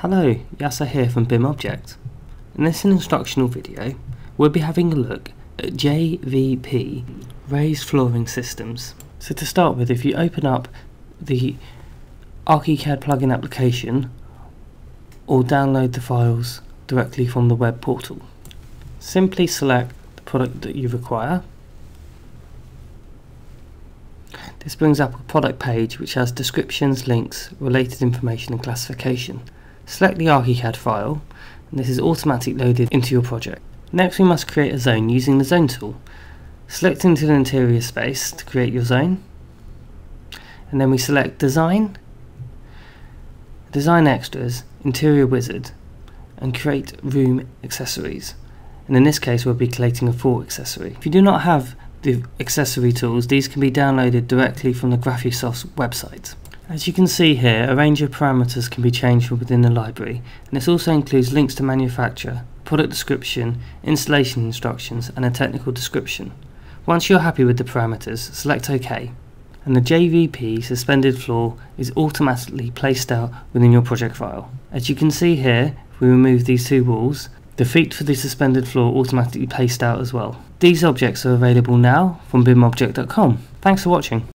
Hello, Yasa here from BIMobject. In this instructional video, we'll be having a look at JVP raised flooring systems. So to start with, if you open up the ArchiCAD plugin application or download the files directly from the web portal, simply select the product that you require. This brings up a product page which has descriptions, links, related information and classification. Select the ArchiCAD file, and this is automatically loaded into your project. Next we must create a zone using the Zone tool. Select into the interior space to create your zone, and then we select Design, Design Extras, Interior Wizard, and create Room Accessories. And in this case we'll be creating a full accessory. If you do not have the accessory tools, these can be downloaded directly from the Graphisoft website. As you can see here, a range of parameters can be changed from within the library, and this also includes links to manufacturer, product description, installation instructions, and a technical description. Once you're happy with the parameters, select OK, and the JVP suspended floor is automatically placed out within your project file. As you can see here, if we remove these two walls, the feet for the suspended floor automatically placed out as well. These objects are available now from bimobject.com. Thanks for watching.